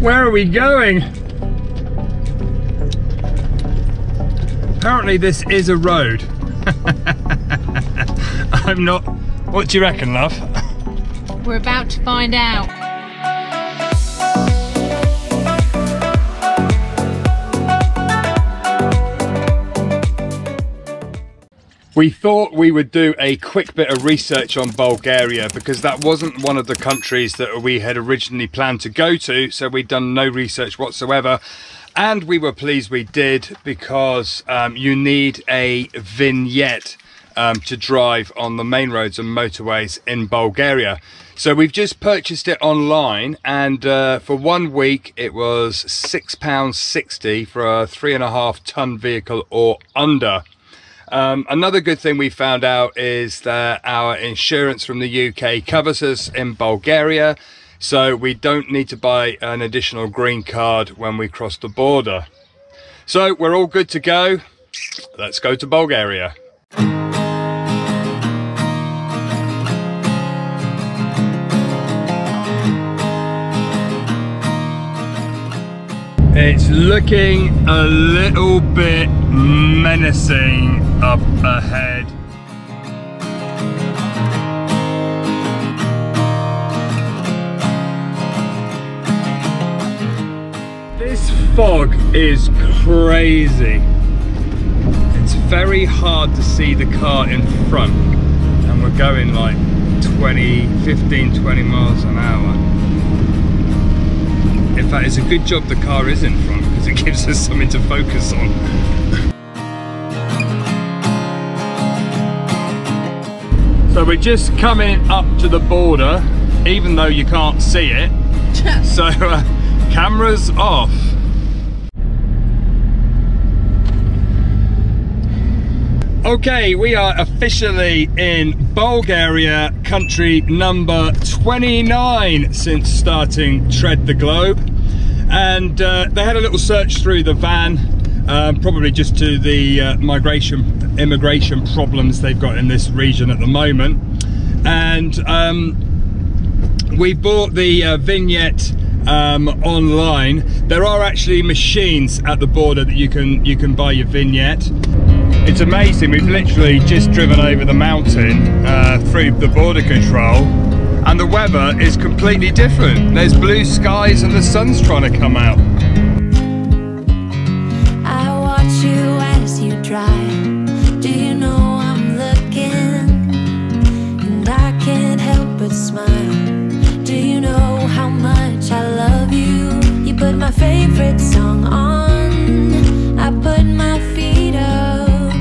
Where are we going? Apparently this is a road. I'm not... What do you reckon, love? We're about to find out. We thought we would do a quick bit of research on Bulgaria because that wasn't one of the countries that we had originally planned to go to. So we'd done no research whatsoever. And we were pleased we did because um, you need a vignette um, to drive on the main roads and motorways in Bulgaria. So we've just purchased it online and uh, for one week it was £6.60 for a three and a half ton vehicle or under. Um, another good thing we found out is that our insurance from the UK covers us in Bulgaria, so we don't need to buy an additional green card when we cross the border. So we're all good to go. Let's go to Bulgaria. It's looking a little bit menacing up ahead. This fog is crazy. It's very hard to see the car in front and we're going like 20, 15, 20 miles an hour. In fact, it's a good job the car is in front because it gives us something to focus on. We're just coming up to the border, even though you can't see it. so uh, cameras off. Okay, we are officially in Bulgaria, country number 29 since starting Tread the Globe. And uh, they had a little search through the van, um, probably just to the uh, migration, immigration problems they've got in this region at the moment. And um, we bought the uh, vignette um, online. There are actually machines at the border that you can you can buy your vignette. It's amazing, we've literally just driven over the mountain uh, through the border control and the weather is completely different. There's blue skies and the sun's trying to come out. But smile. Do you know how much I love you? You put my favorite song on. I put my feet up.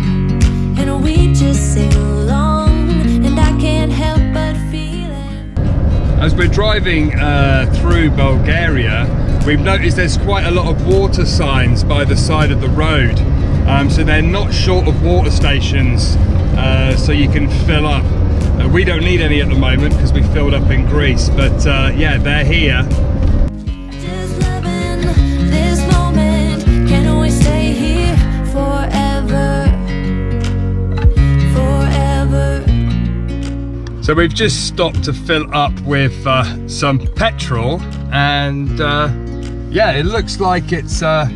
And we just sing along. And I can't help but feel it. As we're driving uh, through Bulgaria, we've noticed there's quite a lot of water signs by the side of the road. Um, so they're not short of water stations, uh, so you can fill up. Uh, we don't need any at the moment because we filled up in Greece, but uh, yeah, they're here. Just loving this moment. Can we stay here forever? Forever. So we've just stopped to fill up with uh, some petrol and uh, yeah, it looks like it's, uh,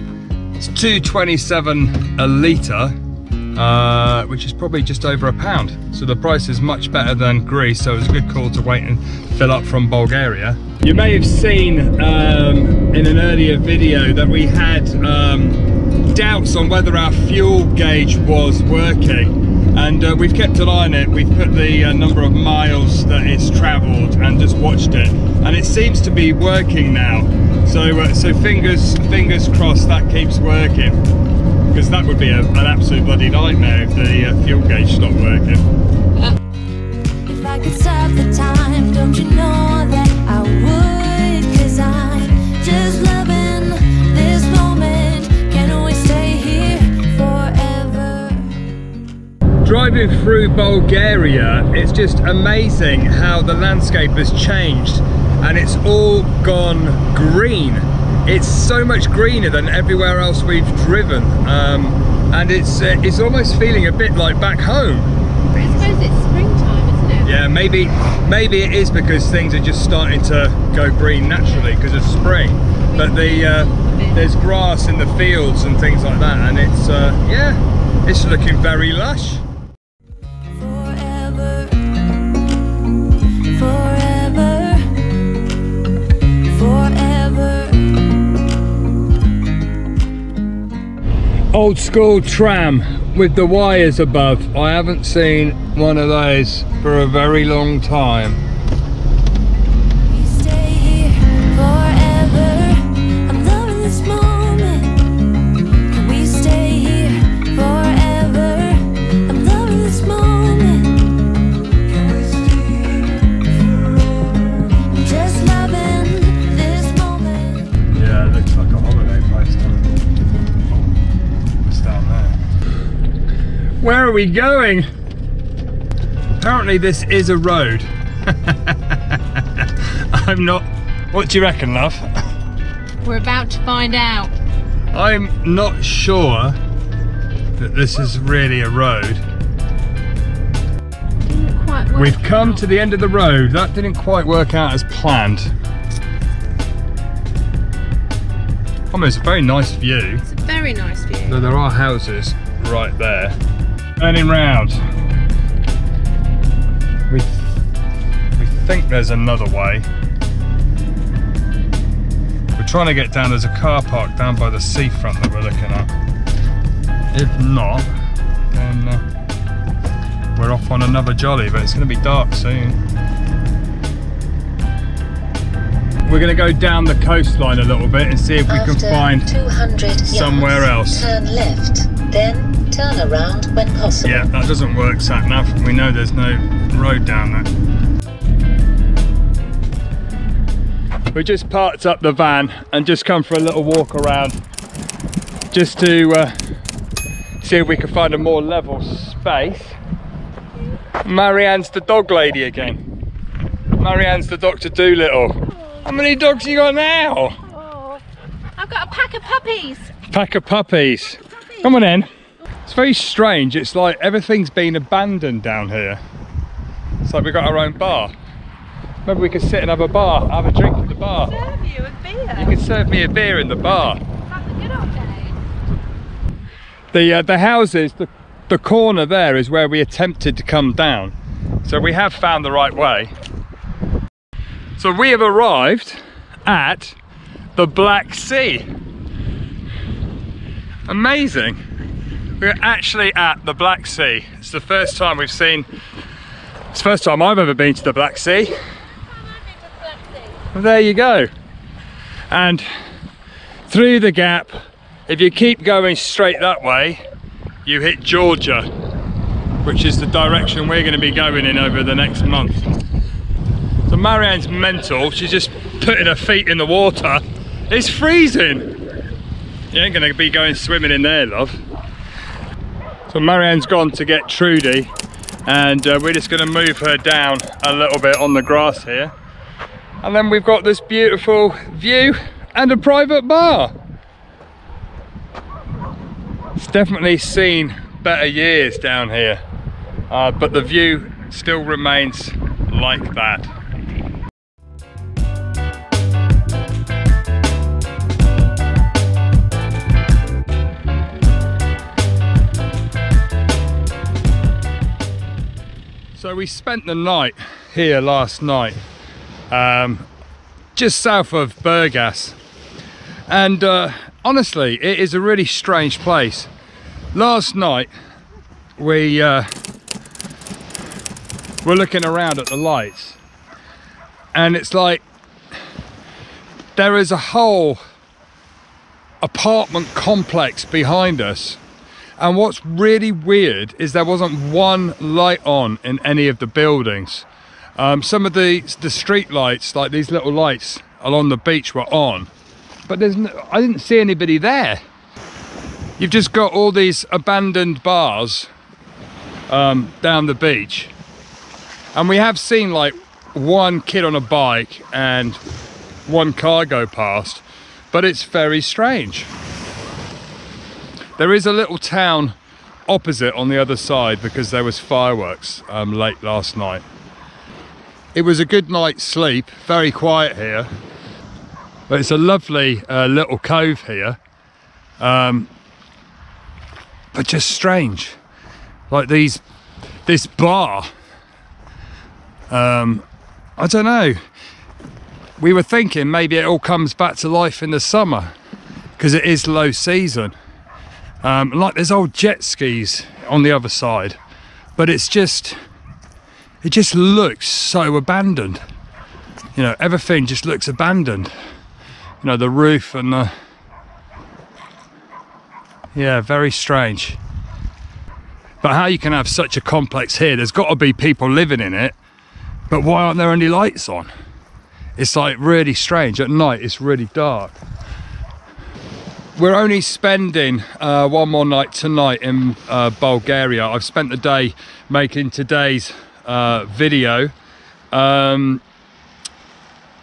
it's 2.27 a litre, uh, which is probably just over a pound. So the price is much better than Greece, so it's a good call to wait and fill up from Bulgaria. You may have seen um, in an earlier video that we had um, doubts on whether our fuel gauge was working. And uh, we've kept an eye on it. We've put the uh, number of miles that it's traveled and just watched it. And it seems to be working now. So uh, so fingers fingers crossed that keeps working because that would be a, an absolute bloody nightmare if the uh, fuel gauge stopped working If I could stop the time, don't you know that I would? Cause I'm just loving this moment. Can we stay here forever? driving through Bulgaria, it's just amazing how the landscape has changed and it's all gone green. It's so much greener than everywhere else we've driven. Um, and it's uh, it's almost feeling a bit like back home. I suppose it's springtime, isn't it? Yeah, maybe maybe it is because things are just starting to go green naturally because of spring. But the uh, there's grass in the fields and things like that, and it's uh, yeah, it's looking very lush. Old school tram with the wires above. I haven't seen one of those for a very long time. We going? Apparently this is a road. I'm not... What do you reckon, love? We're about to find out. I'm not sure that this is really a road. Didn't quite work We've come out. to the end of the road. That didn't quite work out as planned. I mean, it's a very nice view. It's a very nice view. Though there are houses right there. Turning round. We, we think there's another way. We're trying to get down, there's a car park down by the seafront that we're looking at. If not, then uh, we're off on another jolly, but it's going to be dark soon. We're going to go down the coastline a little bit and see if we can find 200 yards, somewhere else. Turn left, then turn around when possible. Yeah, that doesn't work, sat nav. We know there's no road down there. We just parked up the van and just come for a little walk around just to uh, see if we can find a more level space. Marianne's the dog lady again. Marianne's the Dr. Dolittle. How many dogs you got now? Oh, I've got a pack of puppies. Pack of puppies. Come on in. It's very strange. It's like everything's been abandoned down here. It's like we've got our own bar. Maybe we could sit and have a bar, have a drink at the bar. Serve you a beer. You could serve me a beer in the bar. Like the good old days. The uh, the houses, the the corner there is where we attempted to come down. So we have found the right way. So we have arrived at the Black Sea. Amazing. We're actually at the Black Sea. It's the first time we've seen, it's the first time I've ever been to the Black Sea. Well, there you go. And through the gap, if you keep going straight that way, you hit Georgia, which is the direction we're going to be going in over the next month. So Marianne's mental, she's just putting her feet in the water. It's freezing. You ain't going to be going swimming in there, love. So Marianne's gone to get Trudy, and uh, we're just going to move her down a little bit on the grass here. And then we've got this beautiful view and a private bar. It's definitely seen better years down here, uh, but the view still remains like that. So we spent the night here last night, um, just south of Burgas, and uh, honestly, it is a really strange place. Last night, we uh, were looking around at the lights, and it's like there is a whole apartment complex behind us. And what's really weird is there wasn't one light on in any of the buildings. Um, some of the the street lights, like these little lights along the beach, were on, but there's no, I didn't see anybody there. You've just got all these abandoned bars um, down the beach, and we have seen like one kid on a bike and one car go past, but it's very strange. There is a little town opposite on the other side because there was fireworks um, late last night. it was a good night's sleep. Very quiet here, but it's a lovely uh, little cove here. Um, but just strange, like these, this bar. Um, I don't know. We were thinking maybe it all comes back to life in the summer because it is low season. Um, like there's old jet skis on the other side, but it's just, it just looks so abandoned. You know, everything just looks abandoned. You know, the roof and the, yeah, very strange. But how you can have such a complex here, there's got to be people living in it, but why aren't there any lights on? It's like really strange. At night, it's really dark. We're only spending uh, one more night tonight in uh, Bulgaria. I've spent the day making today's uh, video. Um,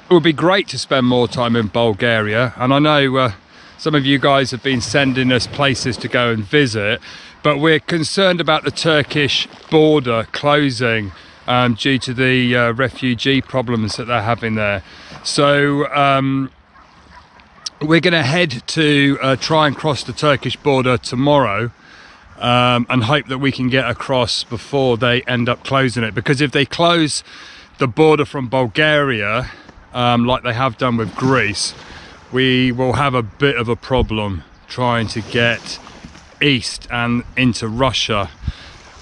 it would be great to spend more time in Bulgaria, and I know uh, some of you guys have been sending us places to go and visit, but we're concerned about the Turkish border closing um, due to the uh, refugee problems that they're having there. So um, we're going to head to uh, try and cross the Turkish border tomorrow um, and hope that we can get across before they end up closing it. Because if they close the border from Bulgaria, um, like they have done with Greece, we will have a bit of a problem trying to get east and into Russia.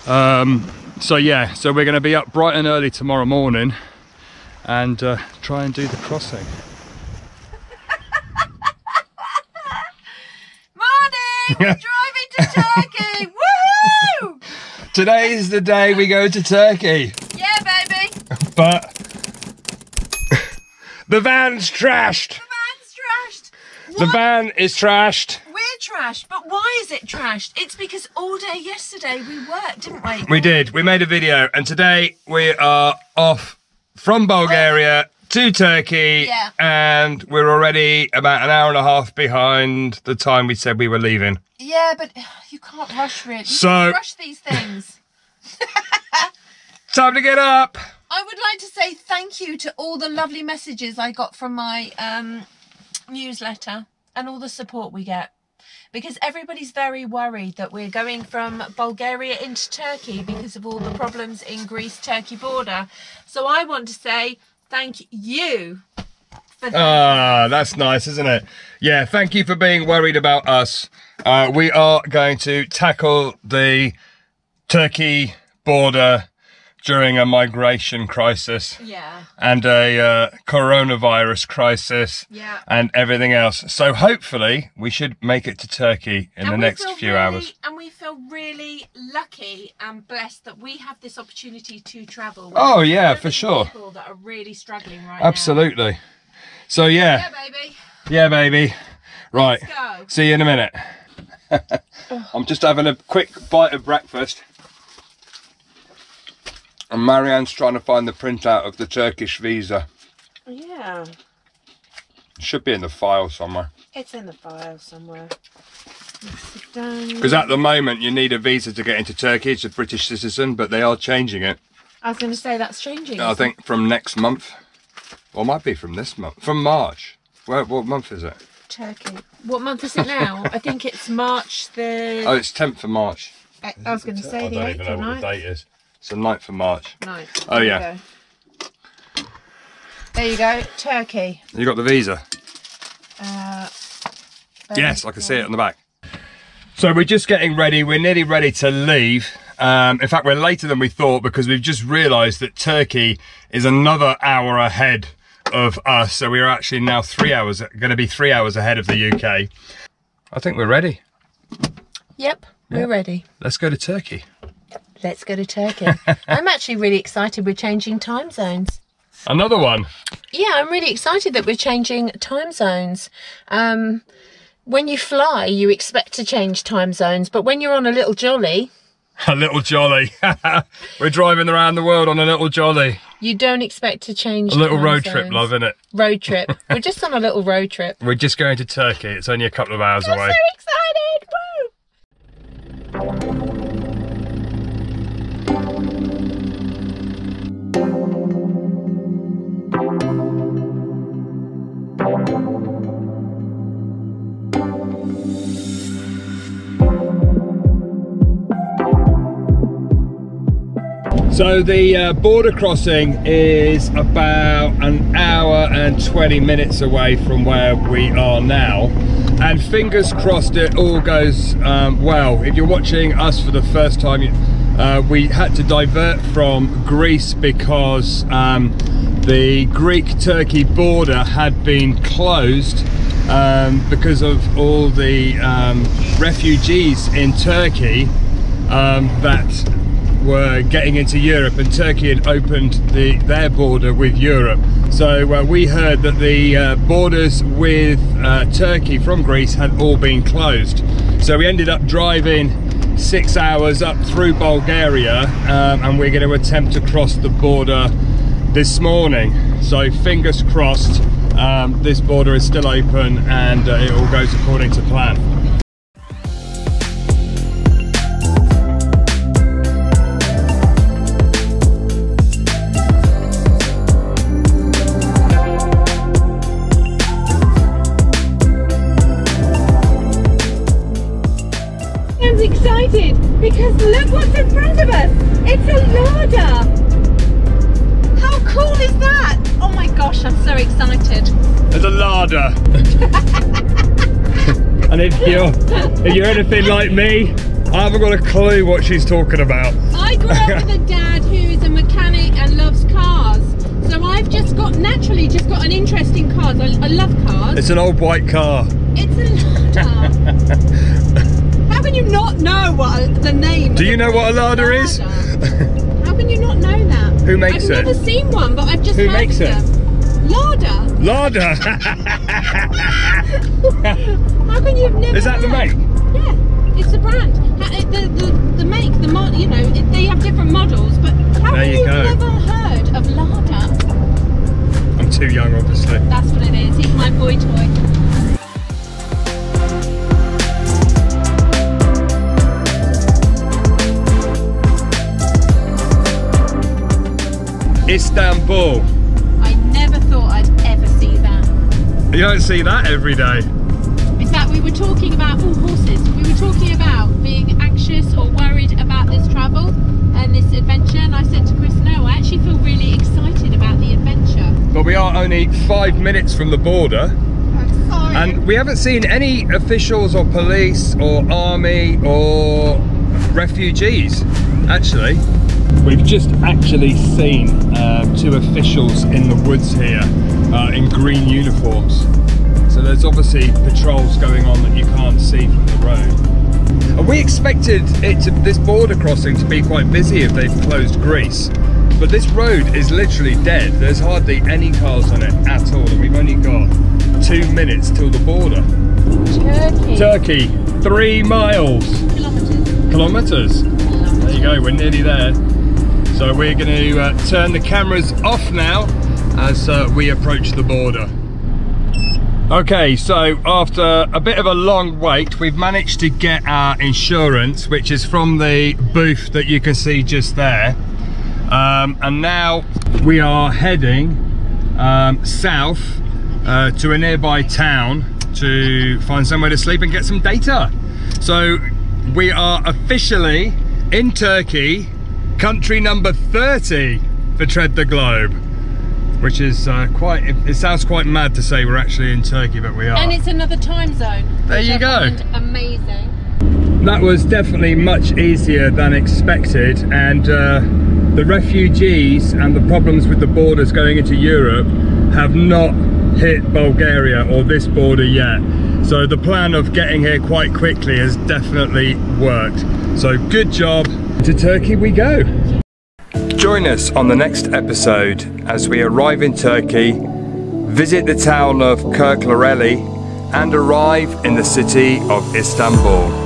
Um, so yeah, so we're going to be up bright and early tomorrow morning and uh, try and do the crossing. We're driving to Turkey! Woohoo! Today is the day we go to Turkey, Yeah, baby! but the van's trashed. The van's trashed! The What? van is trashed. We're trashed, but why is it trashed? It's because all day yesterday we worked, didn't we? We did. We made a video, and today we are off from Bulgaria to Turkey, Yeah. and we're already about an hour and a half behind the time we said we were leaving. Yeah, but you can't rush really. You So- can't rush these things. Time to get up. I would like to say thank you to all the lovely messages I got from my um, newsletter and all the support we get. Because everybody's very worried that we're going from Bulgaria into Turkey because of all the problems in Greece Turkey border. So I want to say thank you. Ah, that's nice, isn't it? Yeah, thank you for being worried about us. Uh, we are going to tackle the Turkey border during a migration crisis yeah. and a uh, coronavirus crisis Yeah. and everything else. So hopefully we should make it to Turkey in the And we next few really- hours. And we feel really lucky and blessed that we have this opportunity to travel. Oh, yeah, for sure. People that are really struggling right Absolutely. So yeah, Yeah, baby. yeah, baby. Right. Let's go. See you in a minute. I'm just having a quick bite of breakfast. And Marianne's trying to find the printout of the Turkish visa. Yeah, Should be in the file somewhere. it's in the file somewhere. Let's sit down. Because at the moment you need a visa to get into Turkey. as a British citizen, but they are changing it. I was going to say that's changing. I think from next month. Or might be from this month. From March. Where, what month is it? Turkey. What month is it now? I think it's March the. Oh, it's 10th of March. I I was going to say I the don't even know what the date is. It's the 9th of March. Ninth. Oh, There yeah. go. There you go, Turkey. You got the visa? Uh, Yes, I can see it on the back. So we're just getting ready. We're nearly ready to leave. Um, in fact, we're later than we thought because we've just realised that Turkey is another hour ahead of us. So we're actually now three hours, going to be three hours ahead of the UK. I think we're ready. Yep, we're ready. Let's go to Turkey. Let's go to Turkey. I'm actually really excited we're changing time zones. Another one. Yeah, I'm really excited that we're changing time zones. Um, when you fly, you expect to change time zones, but when you're on a little jolly, A little jolly. we're driving around the world on a little jolly. you don't expect to change. A little road trip, zones. love, innit? Road trip. we're just on a little road trip. We're just going to Turkey. It's only a couple of hours away. I'm away. so excited! Woo! So the uh, border crossing is about an hour and 20 minutes away from where we are now. And fingers crossed it all goes um, well. If you're watching us for the first time, uh, we had to divert from Greece because um, the Greek-Turkey border had been closed um, because of all the um, refugees in Turkey um, that were getting into Europe and Turkey had opened the, their border with Europe. So uh, we heard that the uh, borders with uh, Turkey from Greece had all been closed. So we ended up driving six hours up through Bulgaria um, and we're going to attempt to cross the border this morning. So fingers crossed um, this border is still open and uh, it all goes according to plan. You're if you're anything like me, I haven't got a clue what she's talking about. I grew up with a dad who is a mechanic and loves cars. So I've just got naturally just got an interest in cars. I, I love cars. It's an old white car. It's a Lada. How can you not know what a- the name? Do you know what a Lada is? How can you not know that? Who makes I've it? never seen one, but I've just Who heard makes it? them. Lada. Larder. How can you have never? Is that the make? Yeah, it's the brand. The, the, the make, the mod, you know, it, they have different models, but how There have you you go. never heard of Lada? I'm too young, obviously. That's what it is. He's my boy toy. Istanbul. You don't see that every day. In fact, we were talking about all horses. We were talking about being anxious or worried about this travel and this adventure. And I said to Chris, no, I actually feel really excited about the adventure. But we are only five minutes from the border. And we haven't seen any officials or police or army or refugees, actually. We've just actually seen um, two officials in the woods here uh, in green uniforms. So there's obviously patrols going on that you can't see from the road. And we expected it to, this border crossing to be quite busy if they've closed Greece. But this road is literally dead. There's hardly any cars on it at all. And we've only got two minutes till the border. Turkey. Turkey, three miles. Kilometres. Kilometres. There you go, we're nearly there. So we're going to uh, turn the cameras off now as uh, we approach the border. Okay, so after a bit of a long wait, we've managed to get our insurance, which is from the booth that you can see just there. Um, and now we are heading um, south uh, to a nearby town to find somewhere to sleep and get some data. So we are officially in Turkey, country number 30 for Tread the Globe, which is uh, quite, it, it sounds quite mad to say we're actually in Turkey, but we are. And it's another time zone. There you I go. Amazing. That was definitely much easier than expected and uh, the refugees and the problems with the borders going into Europe have not hit Bulgaria or this border yet. So the plan of getting here quite quickly has definitely worked. So good job. To Turkey we go. Join us on the next episode as we arrive in Turkey, visit the town of Kirklareli and arrive in the city of Istanbul.